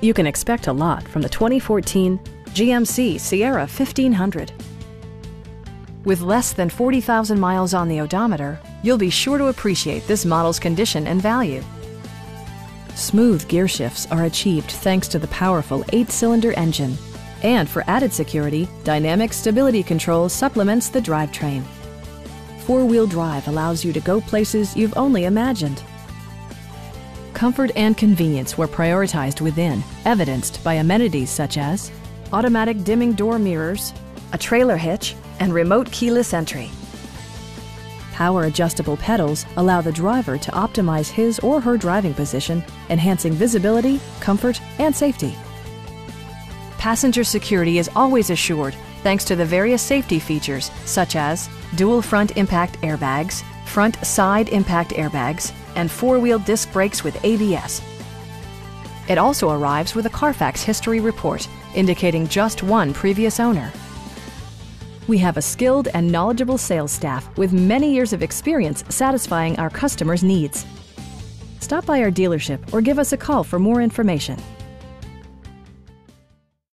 You can expect a lot from the 2014 GMC Sierra 1500. With less than 40,000 miles on the odometer, you'll be sure to appreciate this model's condition and value. Smooth gear shifts are achieved thanks to the powerful eight-cylinder engine. And for added security, Dynamic Stability Control supplements the drivetrain. Four-wheel drive allows you to go places you've only imagined. Comfort and convenience were prioritized within, evidenced by amenities such as automatic dimming door mirrors, a trailer hitch, and remote keyless entry. Power adjustable pedals allow the driver to optimize his or her driving position, enhancing visibility, comfort, and safety. Passenger security is always assured thanks to the various safety features such as dual front impact airbags, front side impact airbags, and four-wheel disc brakes with ABS. It also arrives with a Carfax history report indicating just one previous owner. We have a skilled and knowledgeable sales staff with many years of experience satisfying our customers' needs. Stop by our dealership or give us a call for more information.